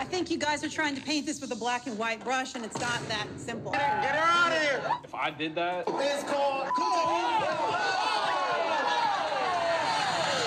I think you guys are trying to paint this with a black and white brush, and it's not that simple. Get her out of here. If I did that, It's called.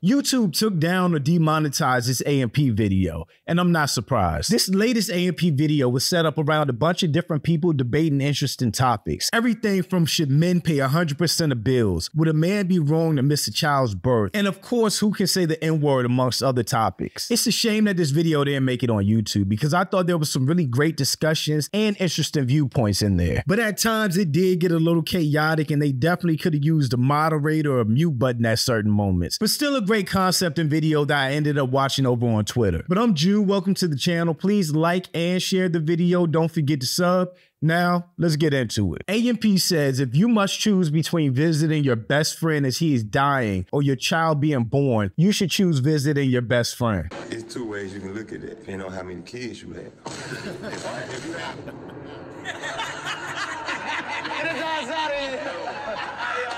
YouTube took down or demonetized this AMP video, and I'm not surprised. This latest AMP video was set up around a bunch of different people debating interesting topics. Everything from should men pay 100% of bills? Would a man be wrong to miss a child's birth? And of course, who can say the N word amongst other topics? It's a shame that this video didn't make it on YouTube because I thought there was some really great discussions and interesting viewpoints in there. But at times it did get a little chaotic and they definitely could have used a moderator or a mute button at certain moments. But still a great concept and video that I ended up watching over on Twitter. But I'm Jude, welcome to the channel. Please like and share the video. Don't forget to sub. Now, let's get into it. AMP says if you must choose between visiting your best friend as he is dying or your child being born, you should choose visiting your best friend. It's two ways you can look at it, depending on how many kids you have.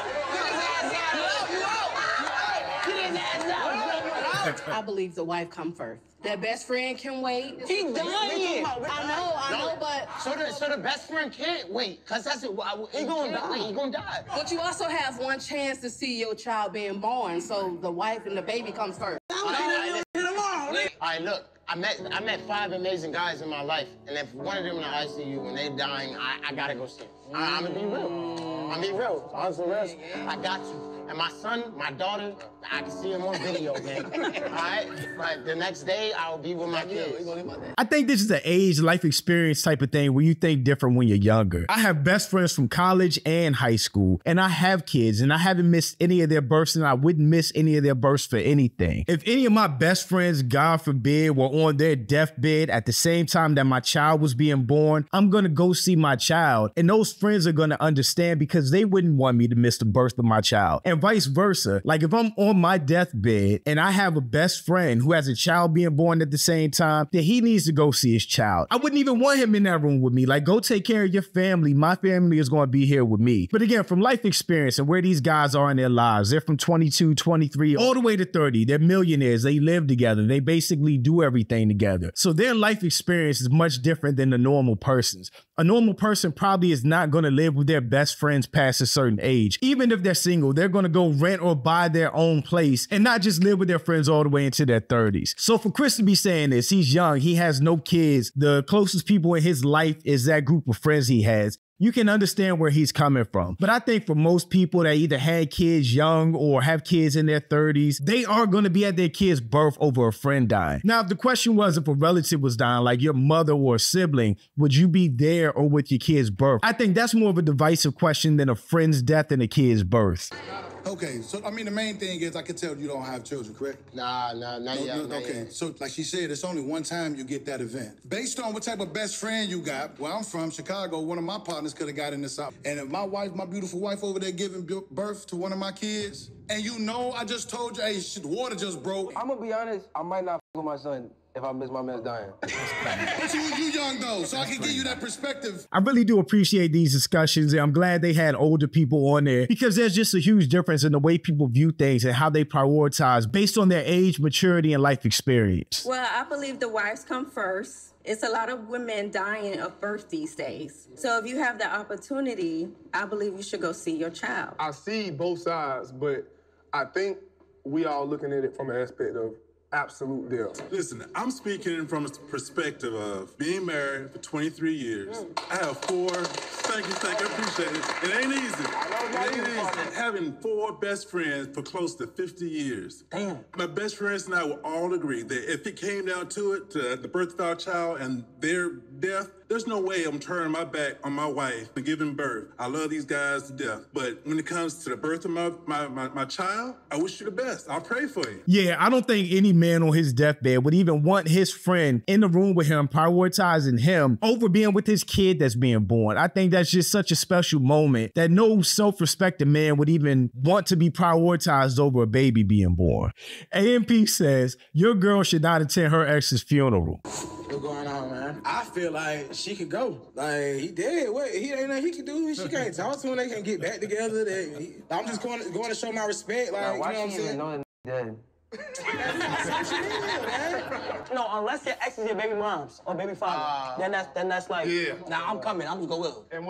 I believe the wife come first. Their best friend can wait. He dying. I know, I know, but So the, so the best friend can't wait, cause that's it. He gonna die. He gonna die. but you also have one chance to see your child being born. So the wife and the baby comes first. All right, look. I met I met five amazing guys in my life, and if one of them in the ICU and they dying, I, I gotta go see them. I, I'm gonna be real. I'm gonna be real. Honestly, real. I got you. And my son, my daughter, I can see them on video, man. All right, but the next day I'll be with my kids. I think this is an age, life experience type of thing where you think different when you're younger. I have best friends from college and high school, and I have kids, and I haven't missed any of their births, and I wouldn't miss any of their births for anything. If any of my best friends, God forbid, were on their deathbed at the same time that my child was being born, I'm gonna go see my child, and those friends are gonna understand because they wouldn't want me to miss the birth of my child, and vice versa. Like if I'm on my deathbed and I have a best friend who has a child being born at the same time, then he needs to go see his child. I wouldn't even want him in that room with me. Like, go take care of your family. My family is going to be here with me. But again, from life experience and where these guys are in their lives, they're from 22, 23, all the way to 30. They're millionaires. They live together. They basically do everything together. So their life experience is much different than the normal person's. A normal person probably is not going to live with their best friends past a certain age. Even if they're single, they're going to go rent or buy their own place and not just live with their friends all the way into their 30s. So for Chris to be saying this, he's young, he has no kids. The closest people in his life is that group of friends he has. You can understand where he's coming from. But I think for most people that either had kids young or have kids in their 30s, they are going to be at their kid's birth over a friend dying. Now, if the question was if a relative was dying, like your mother or a sibling, would you be there or with your kid's birth? I think that's more of a divisive question than a friend's death and a kid's birth. Okay, so I mean, the main thing is I can tell you don't have children, correct? Nah, nah, not No, yet. no, not okay, yet. so like she said, it's only one time you get that event. Based on what type of best friend you got, where I'm from, Chicago, one of my partners could have got in this up. And if my wife, my beautiful wife over there giving birth to one of my kids, and you know, I just told you, hey, shit, water just broke. I'm gonna be honest, I might not f- with my son if I miss my man's dying. But you, you young though, so I can give you that perspective. I really do appreciate these discussions, and I'm glad they had older people on there because there's just a huge difference in the way people view things and how they prioritize based on their age, maturity, and life experience. Well, I believe the wives come first. It's a lot of women dying of birth these days. So if you have the opportunity, I believe you should go see your child. I see both sides, but I think we all looking at it from an aspect of absolute deal. Listen, I'm speaking from a perspective of being married for 23 years. I have four. Thank you, thank you. I appreciate it. It ain't easy. It ain't easy. Having four best friends for close to 50 years. Damn. My best friends and I will all agree that if it came down to it, to the birth of our child and their death, there's no way I'm turning my back on my wife and giving birth. I love these guys to death. But when it comes to the birth of my, my, my, my child, I wish you the best. I'll pray for you. Yeah, I don't think any man on his deathbed would even want his friend in the room with him, prioritizing him over being with his kid that's being born. I think that's just such a special moment that no self respecting man would even want to be prioritized over a baby being born. AMP says, Your girl should not attend her ex's funeral. What's going on, man? I feel like she could go. Like he dead. What he ain't nothing he can do. She can't talk to him. They can't get back together. They, he- I'm just going going to show my respect. Like why you know what I'm saying? dead? No, unless your ex is your baby mom's or baby father, then that's then that's like, Yeah. nah, I'm coming. I'm just go with him.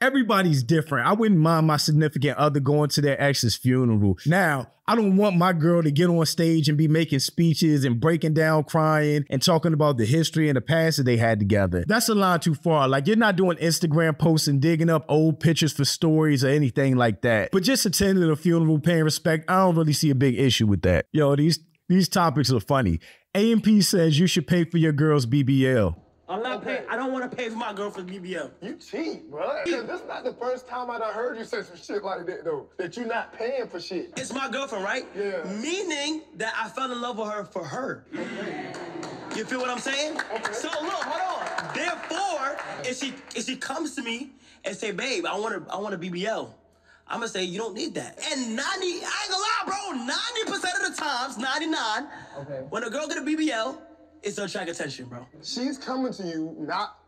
Everybody's different. I wouldn't mind my significant other going to their ex's funeral. Now, I don't want my girl to get on stage and be making speeches and breaking down crying and talking about the history and the past that they had together. That's a line too far. Like you're not doing Instagram posts and digging up old pictures for stories or anything like that. But just attending a funeral, paying respect, I don't really see a big issue with that. Yo, these these topics are funny. AMP says you should pay for your girl's BBL. I'm not paying. I don't want to pay for my girlfriend's BBL. You cheat, bro. This not the first time I done heard you say some shit like that though. That you're not paying for shit. It's my girlfriend, right? Yeah. Meaning that I fell in love with her for her. You feel what I'm saying? So look, hold on. Therefore, if she if she comes to me and say, babe, I want to I want a BBL. I'm gonna say you don't need that. And 90, I ain't gonna lie, bro. 90% of the times, 99, when a girl get a BBL, it's to attract attention, bro. She's coming to you not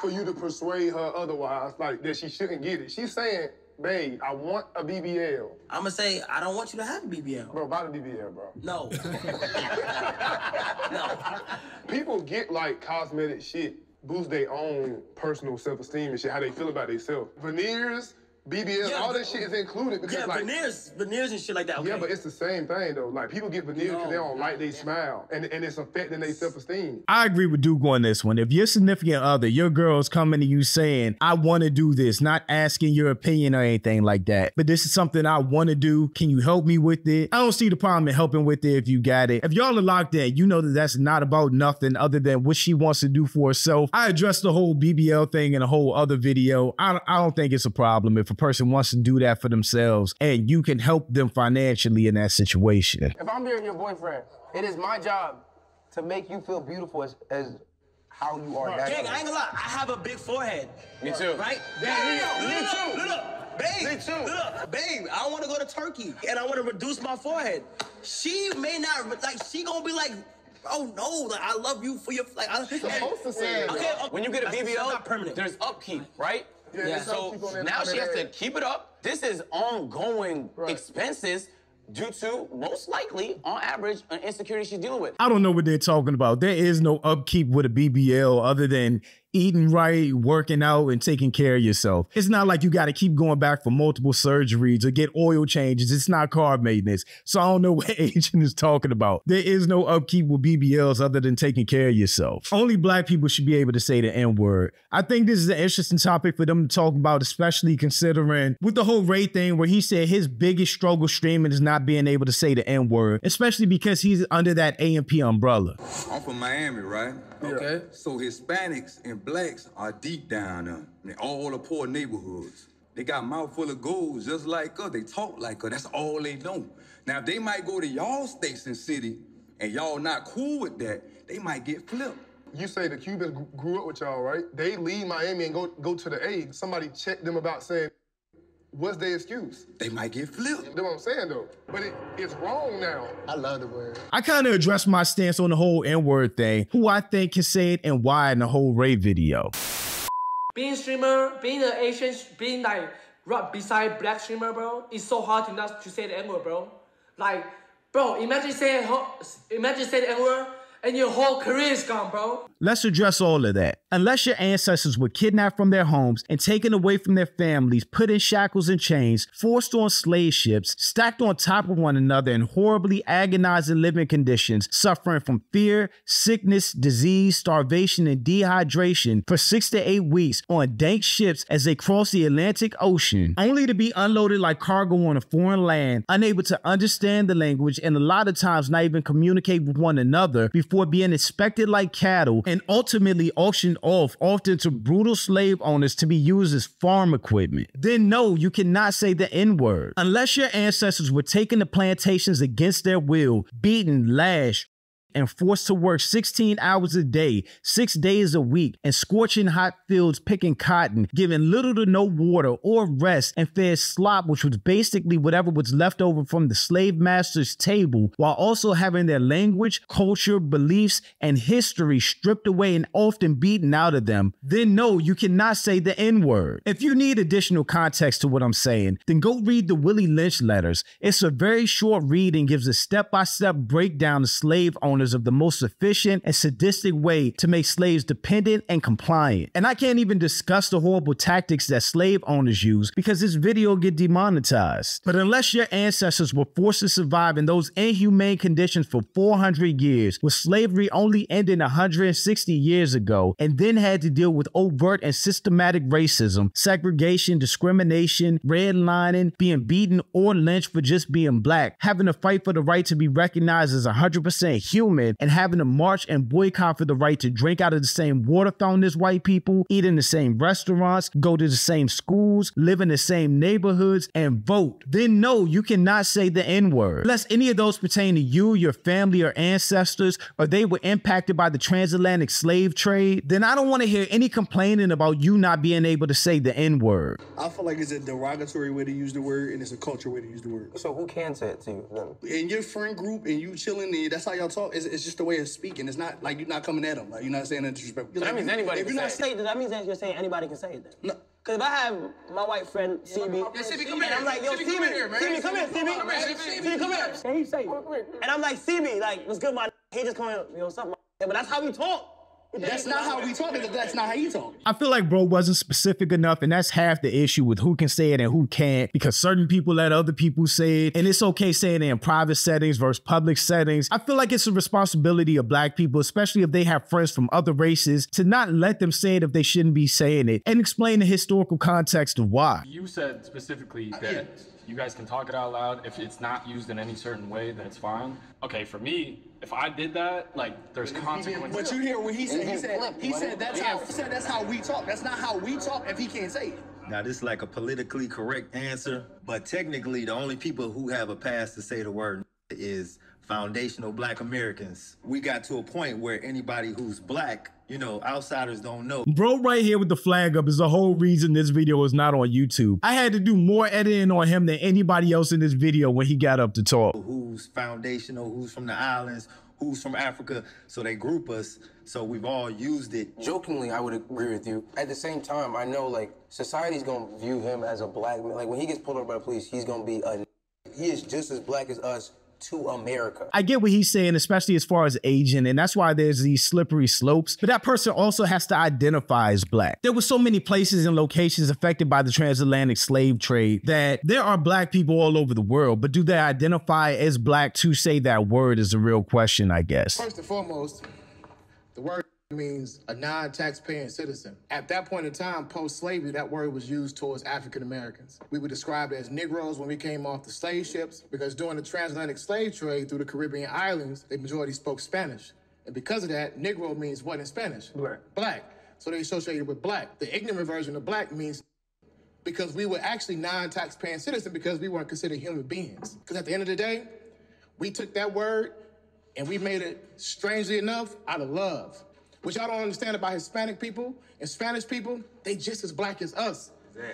for you to persuade her otherwise, like that she shouldn't get it. She's saying, babe, I want a BBL. I'm gonna say I don't want you to have a BBL. Bro, buy the BBL, bro. No. no. People get like cosmetic shit, boost their own personal self-esteem and shit, how they feel about themselves. Veneers, BBL, Yeah, all that but- shit is included because Yeah, like veneers, veneers and shit like that. Okay. Yeah, but it's the same thing though. Like people get veneers because they don't like they smile, and, and it's affecting their self-esteem. I agree with Duke on this one. If your significant other, your girl's coming to you saying, I want to do this, not asking your opinion or anything like that, but this is something I want to do. Can you help me with it? I don't see the problem in helping with it if you got it. If y'all are locked in, you know that that's not about nothing other than what she wants to do for herself. I addressed the whole BBL thing in a whole other video. I, I don't think it's a problem if a person wants to do that for themselves and you can help them financially in that situation. If I'm marrying your boyfriend, it is my job to make you feel beautiful as, as how you are naturally. Gang, I ain't gonna lie, I have a big forehead. Me too. Right? Yeah, Look, me look, too. Look, look, babe. Me too. Look, babe, I wanna go to Turkey and I wanna reduce my forehead. She may not, like, she gonna be like, oh no, like, I love you for your, like, I, She's supposed to say. Okay, okay. When you get a That's- that's BBL, not permanent. there's upkeep, right? Yeah, there's So upkeep on that- now she has to keep it up. This is ongoing Right. expenses due to most likely, on average, an insecurity she's dealing with. I don't know what they're talking about. There is no upkeep with a BBL other than eating right, working out, and taking care of yourself. It's not like you got to keep going back for multiple surgeries or get oil changes. It's not carb maintenance. So I don't know what Agent is talking about. There is no upkeep with BBLs other than taking care of yourself. Only black people should be able to say the N word. I think this is an interesting topic for them to talk about, especially considering with the whole Ray thing where he said his biggest struggle streaming is not being able to say the N word, especially because he's under that AMP umbrella. I'm from Miami, right? Okay. So Hispanics and blacks are deep down there in all the poor neighborhoods. They got mouthful of gold just like us. They talk like us. That's all they know. Now, they might go to y'all states and city and y'all not cool with that, they might get flipped. You say the Cubans grew up with y'all, right? They leave Miami and go go to the A. Somebody check them about saying, what's their excuse? They might get flipped. That's what I'm saying though. But it, it's wrong now. I love the word. I kind of addressed my stance on the whole N word thing, who I think can say it and why in the whole Ray video. being streamer, being an Asian, being like right beside black streamer, bro, it's so hard to not to say the N word, bro. Like, bro, imagine saying imagine saying the N word and your whole career is gone, bro. Let's address all of that. Unless your ancestors were kidnapped from their homes and taken away from their families, put in shackles and chains, forced on slave ships, stacked on top of one another in horribly agonizing living conditions, suffering from fear, sickness, disease, starvation, and dehydration for six to eight weeks on dank ships as they cross the Atlantic Ocean, only to be unloaded like cargo on a foreign land, unable to understand the language, and a lot of times not even communicate with one another before being inspected like cattle and ultimately auctioned off, often to brutal slave owners to be used as farm equipment. Then no, you cannot say the N-word. Unless your ancestors were taken to plantations against their will, beaten, lashed, and forced to work 16 hours a day, six days a week, in scorching hot fields picking cotton, given little to no water or rest, and fed slop, which was basically whatever was left over from the slave master's table, while also having their language, culture, beliefs, and history stripped away and often beaten out of them, then no, you cannot say the N word. If you need additional context to what I'm saying, then go read the Willie Lynch letters. It's a very short read and gives a step by step breakdown of slave owners of the most efficient and sadistic way to make slaves dependent and compliant. And I can't even discuss the horrible tactics that slave owners use because this video get demonetized. But unless your ancestors were forced to survive in those inhumane conditions for 400 years, with slavery only ending 160 years ago, and then had to deal with overt and systematic racism, segregation, discrimination, redlining, being beaten or lynched for just being black, having to fight for the right to be recognized as 100% human, and having to march and boycott for the right to drink out of the same water fountain as white people, eat in the same restaurants, go to the same schools, live in the same neighborhoods, and vote, then no, you cannot say the N word. Unless any of those pertain to you, your family, or ancestors, or they were impacted by the transatlantic slave trade, then I don't want to hear any complaining about you not being able to say the N word. I feel like it's a derogatory way to use the word and it's a cultural way to use the word. So who can say it to you then? In your friend group and you chilling, and that's how y'all talk. It's, it's just the way of speaking. It's not like you're not coming at them. Like you're not saying that disrespectful. So that means anybody If can you're say not it. That means that you're saying anybody can say it then. No. Cause if I have my white friend CB, Yeah, CB, come and here. I'm like, yo, CB, CB, come here, man. CB, come here, CB, CB, come here, CB, come here. And he say, and I'm like, CB, like, what's good, my? He just coming, you know, something. Yeah, but that's how we talk. That's not how we talk. That's not how you talk. I feel like bro wasn't specific enough, and that's half the issue with who can say it and who can't, because certain people let other people say it, and it's okay saying it in private settings versus public settings. I feel like it's a responsibility of black people, especially if they have friends from other races, to not let them say it if they shouldn't be saying it, and explain the historical context of why. You said specifically that uh, you guys can talk it out loud. If it's not used in any certain way, that's fine. Okay, for me, if I did that, like, there's consequences. But you hear what he said. He said he said that's how he said that's how we talk. That's not how we talk if he can't say it. Now, this is like a politically correct answer, but technically, the only people who have a pass to say the word is foundational black Americans. We got to a point where anybody who's black, you know, outsiders don't know. Bro, right here with the flag up is the whole reason this video is not on YouTube. I had to do more editing on him than anybody else in this video when he got up to talk. Who's foundational, who's from the islands, who's from Africa. So they group us. So we've all used it. Jokingly, I would agree with you. At the same time, I know like society's gonna view him as a black man. Like when he gets pulled over by the police, he's gonna be a. He is just as black as us to America. I get what he's saying, especially as far as aging, and that's why there's these slippery slopes. But that person also has to identify as black. There were so many places and locations affected by the transatlantic slave trade that there are black people all over the world, but do they identify as black to say that word is a real question, I guess. First and foremost, the word means a non-tax-paying citizen. At that point in time, post-slavery, that word was used towards African Americans. We were described as Negroes when we came off the slave ships because during the transatlantic slave trade through the Caribbean islands, the majority spoke Spanish. And because of that, Negro means what in Spanish? Black. Black. So they associated with black. The ignorant version of black means because we were actually non-tax-paying citizens because we weren't considered human beings. Because at the end of the day, we took that word and we made it, strangely enough, out of love. What y'all don't understand about Hispanic people and Spanish people, they just as black as us.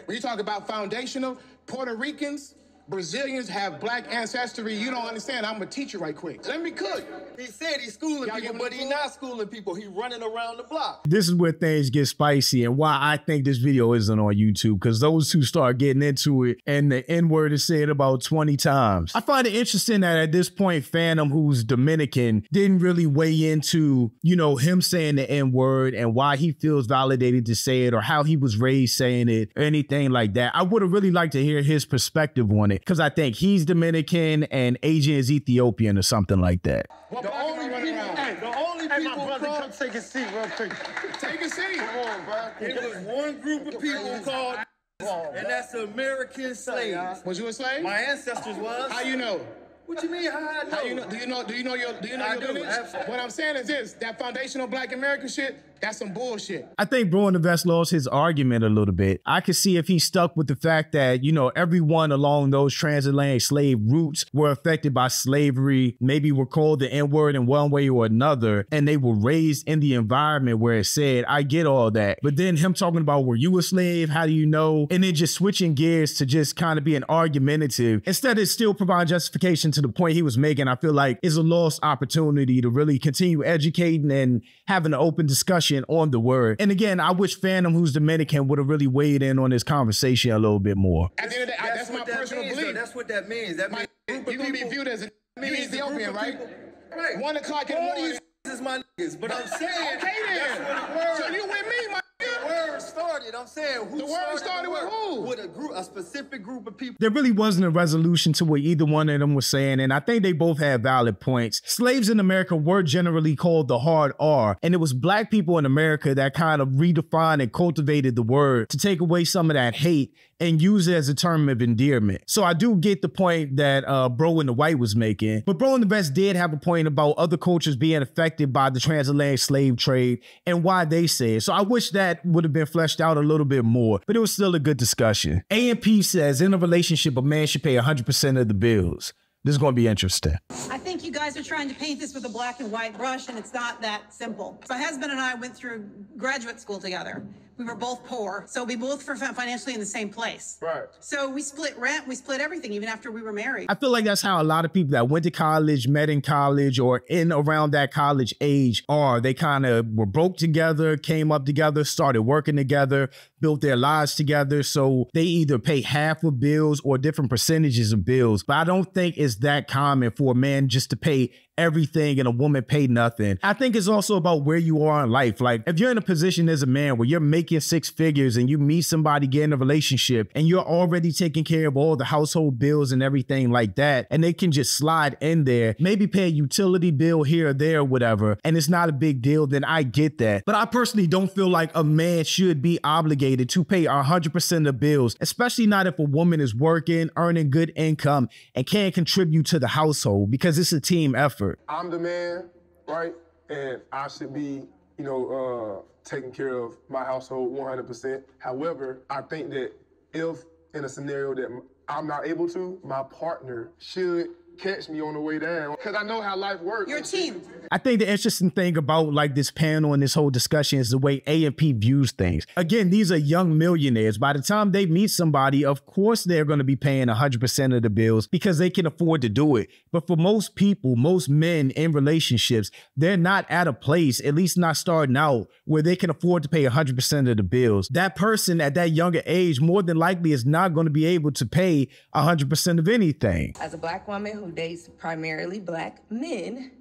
When you talk about foundational, Puerto Ricans, Brazilians have black ancestry. You don't understand. I'm a teacher right quick. Let me cook. He said he's schooling Y'all people, but he's not schooling people. He running around the block. This is where things get spicy and why I think this video isn't on YouTube because those two start getting into it and the N word is said about 20 times. I find it interesting that at this point, Fanum, who's Dominican, didn't really weigh into, you know, him saying the N word and why he feels validated to say it or how he was raised saying it or anything like that. I would have really liked to hear his perspective on it because I think he's Dominican and Agent is Ethiopian or something like that. The only people, hey, the only Hey, people my brother, called- come take a seat real quick. Take a seat. Come on, bro. It was one group of people called, and that's American slaves. Was you a slave? My ancestors was. How you know? What you mean? How I know? How you know? Do you know? Do you know your? Do you know I your do, lineage? absolutely. What I'm saying is this: that foundational Black American shit. That's some bullshit. I think Bro and the Vest lost his argument a little bit. I could see if he stuck with the fact that, you know, everyone along those transatlantic slave routes were affected by slavery, maybe were called the N word in one way or another, and they were raised in the environment where it said, I get all that. But then him talking about, were you a slave? How do you know? And then just switching gears to just kind of being argumentative instead of still provide justification to the point he was making, I feel like is a lost opportunity to really continue educating and having an open discussion on the word. And again, I wish Fanum, who's Dominican, would have really weighed in on this conversation a little bit more. At the end of the day, that's, my what that personal means, belief. though. That's what that means. That means You're gonna be viewed as a you means it's a group Ethiopian, right? Right. One o'clock in the All morning. these is my niggas, but I'm saying Okay then. that's where the word. So you with me, my The word started. I'm saying who The word started with who? With a group, a specific group of people. There really wasn't a resolution to what either one of them was saying, and I think they both had valid points. Slaves in America were generally called the hard R, and it was black people in America that kind of redefined and cultivated the word to take away some of that hate and use it as a term of endearment. So I do get the point that uh, Bro and the White was making, but Bro and the Best did have a point about other cultures being affected by the transatlantic slave trade and why they say it. So I wish that would have been fleshed out a little bit more, but it was still a good discussion. AMP says in a relationship, a man should pay 100% of the bills. This is going to be interesting. I think you guys are trying to paint this with a black and white brush, and it's not that simple. My husband and I went through graduate school together. We were both poor, so we both were financially in the same place. Right. So we split rent, we split everything, even after we were married. I feel like that's how a lot of people that went to college, met in college, or in around that college age are. They kind of were broke together, came up together, started working together, built their lives together. So they either pay half of bills or different percentages of bills. But I don't think it's that common for a man just to pay everything and a woman pay nothing. I think it's also about where you are in life. Like if you're in a position as a man where you're making six figures and you meet somebody, get in a relationship, and you're already taking care of all the household bills and everything like that, and they can just slide in there, maybe pay a utility bill here or there, or whatever, and it's not a big deal, then I get that. But I personally don't feel like a man should be obligated to pay 100% of bills, especially not if a woman is working, earning good income, and can contribute to the household because it's a team effort. I'm the man, right? And I should be, you know, uh, taking care of my household 100%. However, I think that if in a scenario that I'm not able to, my partner should catch me on the way down because I know how life works. Your team. I think the interesting thing about like this panel and this whole discussion is the way AMP views things. Again, these are young millionaires. By the time they meet somebody, of course they're going to be paying 100% of the bills because they can afford to do it. But for most people, most men in relationships, they're not at a place, at least not starting out, where they can afford to pay 100% of the bills. That person at that younger age more than likely is not going to be able to pay 100% of anything. As a black woman who dates primarily black men,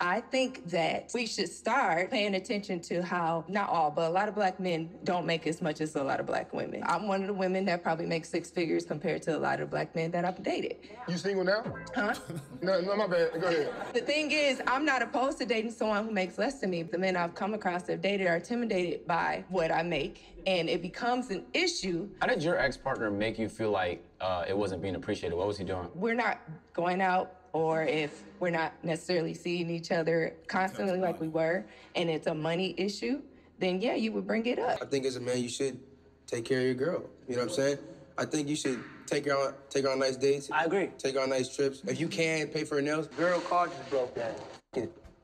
I think that we should start paying attention to how, not all, but a lot of black men don't make as much as a lot of black women. I'm one of the women that probably makes six figures compared to a lot of black men that I've dated. You single now? Huh? No, no, my bad. Go ahead. The thing is, I'm not opposed to dating someone who makes less than me. The men I've come across that have dated are intimidated by what I make, and it becomes an issue. How did your ex partner make you feel like uh, it wasn't being appreciated? What was he doing? We're not going out, or if we're not necessarily seeing each other constantly like we were, and it's a money issue, then yeah, you would bring it up. I think as a man, you should take care of your girl. You know what I'm saying? I think you should take her on take her on nice dates. I agree. Take her on nice trips. If you can, pay for her nails. Girl, car just broke down.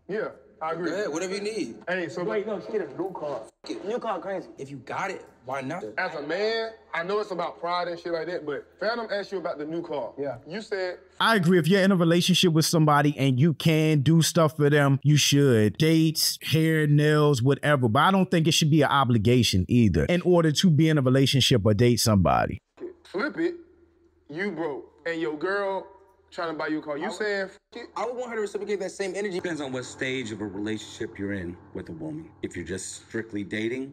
Yeah, I agree. Go whatever you need. Hey, so wait, no, she get a new car. New car, crazy. If you got it, why not? As a man, I know it's about pride and shit like that, but Fanum asked you about the new car. Yeah. You said I agree. If you're in a relationship with somebody and you can do stuff for them, you should. Dates, hair, nails, whatever. But I don't think it should be an obligation either in order to be in a relationship or date somebody. flip it, you broke, and your girl trying to buy you a car. You saying I would want her to reciprocate that same energy. Depends on what stage of a relationship you're in with a woman. If you're just strictly dating,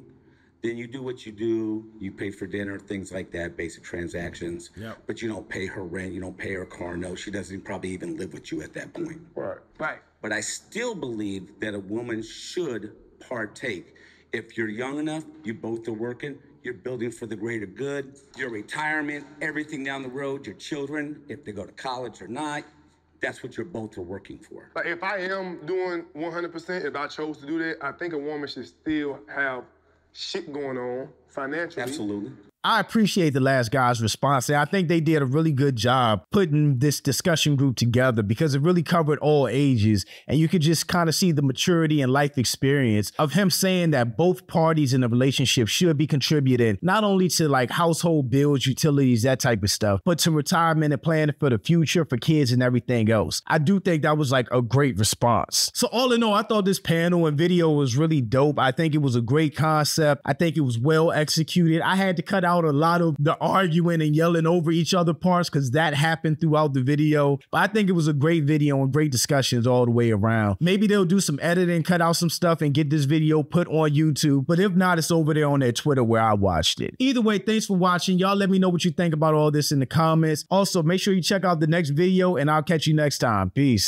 then you do what you do. You pay for dinner, things like that, basic transactions. Yep. But you don't pay her rent. You don't pay her car note. She doesn't probably even live with you at that point. Right. Right. But I still believe that a woman should partake. If you're young enough, you both are working, you're building for the greater good, your retirement, everything down the road, your children, if they go to college or not, That's what you're both are working for. Like if I am doing 100%, if I chose to do that, I think a woman should still have shit going on financially. Absolutely. I appreciate the last guy's response. I think they did a really good job putting this discussion group together because it really covered all ages. And you could just kind of see the maturity and life experience of him saying that both parties in a relationship should be contributing not only to like household bills, utilities, that type of stuff, but to retirement and planning for the future for kids and everything else. I do think that was like a great response. So, all in all, I thought this panel and video was really dope. I think it was a great concept. I think it was well executed. I had to cut out a lot of the arguing and yelling over each other parts because that happened throughout the video. But I think it was a great video and great discussions all the way around. Maybe they'll do some editing, cut out some stuff, and get this video put on YouTube. But if not, it's over there on their Twitter where I watched it. Either way, thanks for watching. Y'all let me know what you think about all this in the comments. Also, make sure you check out the next video, and I'll catch you next time. Peace.